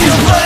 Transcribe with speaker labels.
Speaker 1: you